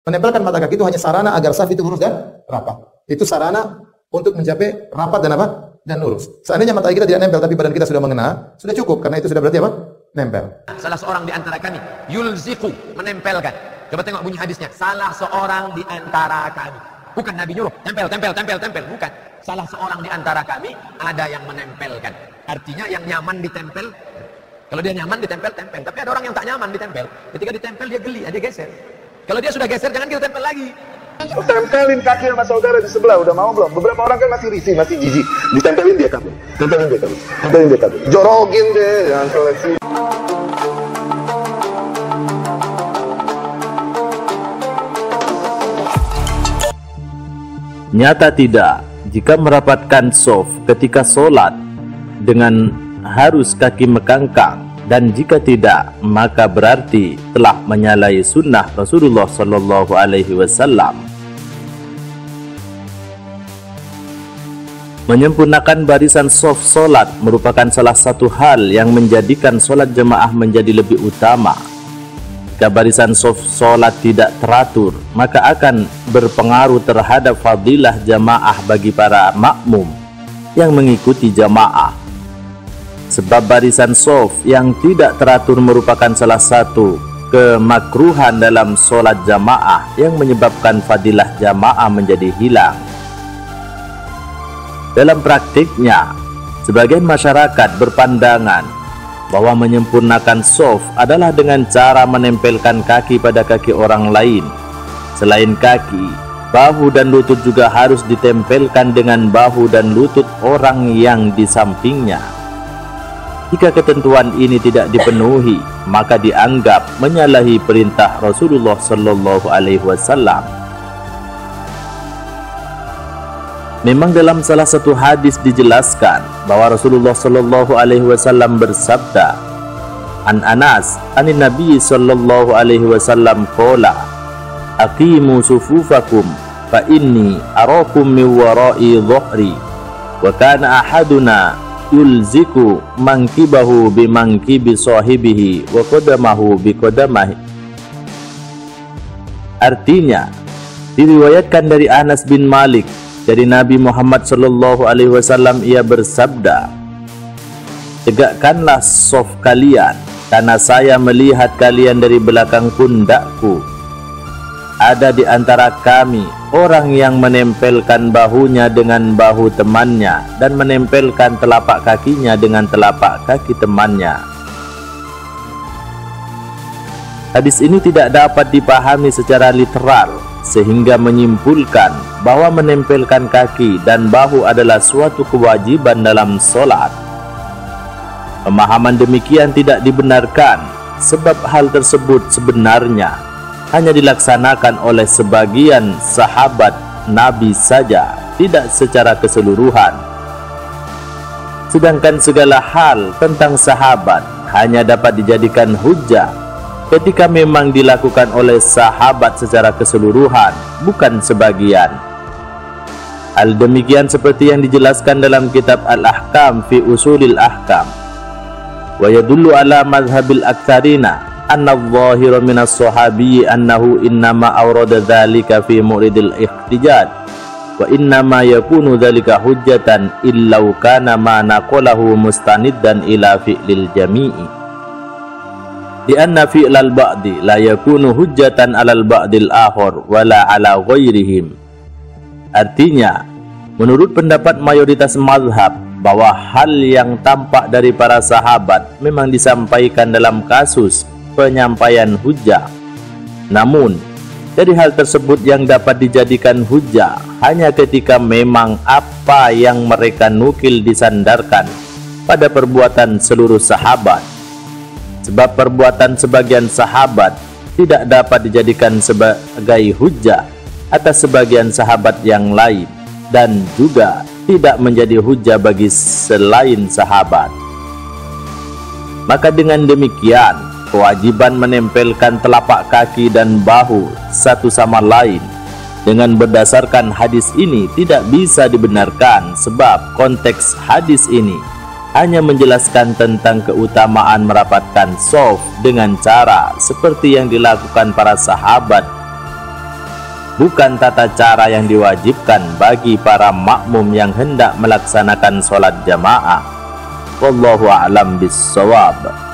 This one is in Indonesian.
Menempelkan mata kaki itu hanya sarana agar saf itu lurus dan rapat. Itu sarana untuk mencapai rapat dan apa? Dan lurus. Seandainya mata kita tidak nempel tapi badan kita sudah mengena, sudah cukup karena itu sudah berarti apa? Nempel. Salah seorang di antara kami yulziku menempelkan. Coba tengok bunyi hadisnya. Salah seorang di antara kami. Bukan Nabi nyuruh, tempel, tempel, tempel, tempel. Bukan. Salah seorang di antara kami ada yang menempelkan. Artinya yang nyaman ditempel. Kalau dia nyaman ditempel, tempel. Tapi ada orang yang tak nyaman ditempel. Ketika ditempel dia geli, dia geser. Kalau dia sudah geser, jangan kita tempel lagi. Tempelin kaki sama saudara di sebelah, udah mau belum? Beberapa orang kan masih risih, masih jijik. Ditempelin dia kabur. Tempelin dia kabur. Tempelin dia kabur. Jorogin deh, jangan seleksi. Nyata tidak, jika merapatkan soft ketika sholat dengan harus kaki mekangkang dan jika tidak maka berarti telah menyalahi sunnah Rasulullah sallallahu alaihi wasallam Menyempurnakan barisan soft solat merupakan salah satu hal yang menjadikan solat jemaah menjadi lebih utama. Jika barisan soft solat tidak teratur, maka akan berpengaruh terhadap fadilah jemaah bagi para makmum yang mengikuti jemaah. Sebab barisan soft yang tidak teratur merupakan salah satu kemakruhan dalam solat jamaah yang menyebabkan fadilah jamaah menjadi hilang. Dalam praktiknya, sebagian masyarakat berpandangan bahwa menyempurnakan soft adalah dengan cara menempelkan kaki pada kaki orang lain. Selain kaki, bahu dan lutut juga harus ditempelkan dengan bahu dan lutut orang yang di sampingnya. Jika ketentuan ini tidak dipenuhi, maka dianggap menyalahi perintah Rasulullah sallallahu alaihi wasallam. Memang dalam salah satu hadis dijelaskan bahwa Rasulullah sallallahu alaihi wasallam bersabda, An Anas, anin Nabi sallallahu alaihi wasallam qala, Aqimu sufufakum fa inni arakum min wara'i dhahri wa kana ahaduna yulziku mangkibahu bimangkibi sahibihi wa qadamahu biqadamahi Artinya diriwayatkan dari Anas bin Malik dari Nabi Muhammad sallallahu alaihi wasallam ia bersabda Tegakkanlah soft kalian karena saya melihat kalian dari belakang pundakku. Ada di antara kami orang yang menempelkan bahunya dengan bahu temannya dan menempelkan telapak kakinya dengan telapak kaki temannya. Hadis ini tidak dapat dipahami secara literal sehingga menyimpulkan bahwa menempelkan kaki dan bahu adalah suatu kewajiban dalam solat. Pemahaman demikian tidak dibenarkan sebab hal tersebut sebenarnya hanya dilaksanakan oleh sebagian sahabat Nabi saja, tidak secara keseluruhan. Sedangkan segala hal tentang sahabat hanya dapat dijadikan hujah ketika memang dilakukan oleh sahabat secara keseluruhan, bukan sebagian. Hal demikian seperti yang dijelaskan dalam kitab Al-Ahkam fi Usulil Ahkam. Wa yadullu ala madhhabil aktsarina anna adh-dhahira min as-sahabi annahu innama awrada dhalika fi muridil ikhtijaj wa innama yakunu dhalika hujjatan illa kana ma naqalahu mustaniddan ila fi'lil jami'i. Di anna fi'lal ba'di la yakunu hujjatan alal ba'dil akhar wala ala ghairihim. Artinya menurut pendapat mayoritas mazhab bahwa hal yang tampak dari para sahabat memang disampaikan dalam kasus penyampaian hujah. Namun, dari hal tersebut yang dapat dijadikan hujah hanya ketika memang apa yang mereka nukil disandarkan pada perbuatan seluruh sahabat. Sebab perbuatan sebagian sahabat tidak dapat dijadikan sebagai hujah atas sebagian sahabat yang lain dan juga tidak menjadi hujah bagi selain sahabat. Maka dengan demikian, kewajiban menempelkan telapak kaki dan bahu satu sama lain dengan berdasarkan hadis ini tidak bisa dibenarkan sebab konteks hadis ini hanya menjelaskan tentang keutamaan merapatkan soft dengan cara seperti yang dilakukan para sahabat bukan tata cara yang diwajibkan bagi para makmum yang hendak melaksanakan sholat jamaah. Wallahu a'lam bissawab.